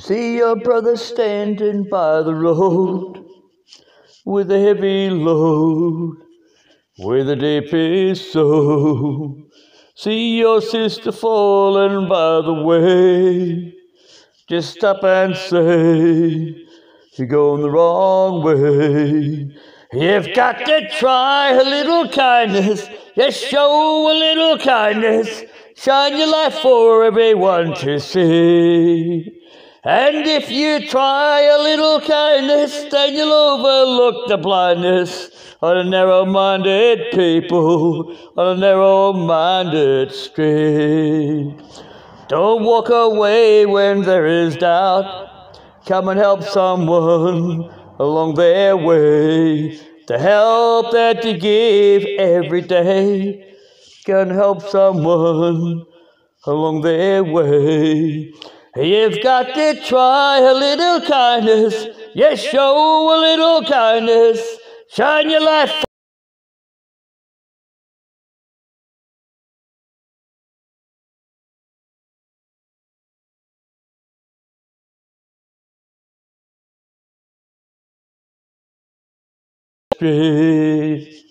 See your brother standing by the road with a heavy load, with a deep is so. See your sister falling by the way. Just stop and say, You're going the wrong way. You've got to try a little kindness. Just show a little kindness. Shine your light for everyone to see. And if you try a little kindness, then you'll overlook the blindness of the narrow minded people on a narrow minded street. Don't walk away when there is doubt. Come and help someone along their way. The help that you give every day can help someone along their way. You've got to try a little kindness. Yes, show a little kindness. Shine your light. Street.